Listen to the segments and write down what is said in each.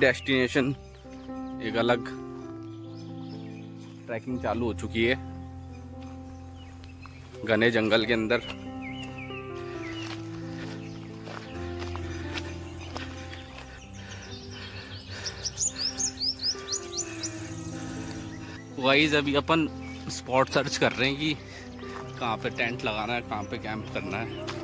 Destination एक अलग trekking चालू हो चुकी है। घने जंगल के अंदर। वाइज अभी अपन स्पॉट सर्च कर रहे हैं कि कहाँ पे टेंट लगाना है, कहाँ पे कैंप करना है।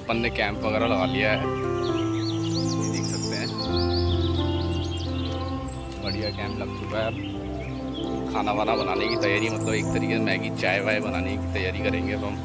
अपन ने कैंप वगैरह लगा लिया है। देख सकते हैं। बढ़िया कैंप लग चुका है अब। खाना वाना बनाने की तैयारी मतलब एक तरीके से मैगी चाय वाय बनाने की तैयारी करेंगे अब हम।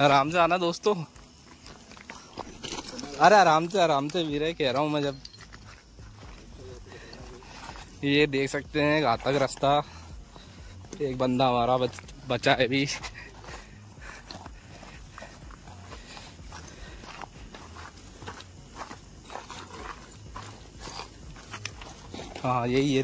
आराम से आना दोस्तों। अरे आराम से आराम से वीरे कह रहा हूँ मैं जब। ये देख सकते हैं घातक रास्ता। एक बंदा हमारा बच, बचा है भी। हाँ यही ये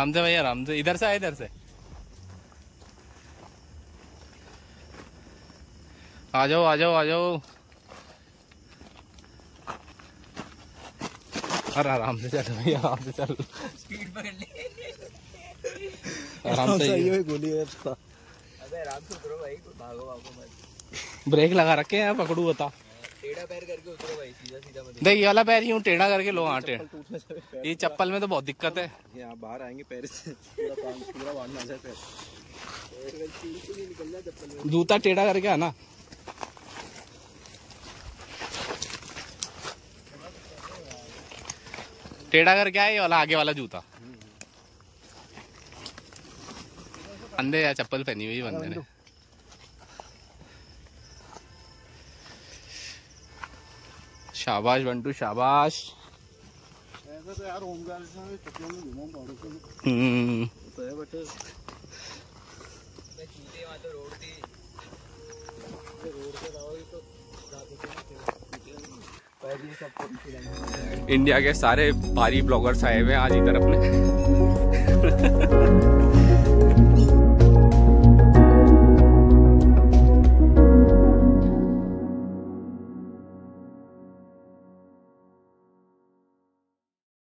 आराम से भाई आराम से इधर से आए इधर से। आ जाओ आ जाओ आ जाओ। अरे आराम से चल भाई आराम से चल। स्पीड पकड़ ले आराम से ही। गोली है अबे आराम से उतरो भाई भागो भागो मत। ब्रेक लगा रखे हैं पकड़ू बता। टेढ़ा पैर करके उतरो भाई सीधा सीधा मत देख ये वाला पैर यूँ टेढ़ा करके लो हाँ टेढ़ा। ये चप्पल में तो बहुत दिक्कत है। यहाँ बाहर आएँगे पैर से पूरा काम पूरा बांधना है पैर। जूता टेढ़ा करके आना। टेढ़ा करके आए वाला आगे वाला जूता। अंधे या चप्पल पहनी हुई बंदे ने। शाबाश बंटू शाबाश। तो यार में हम्म। तो है बट रोड थी इंडिया के सारे भारी ब्लॉगर्स आए हुए हैं आज इधर अपने।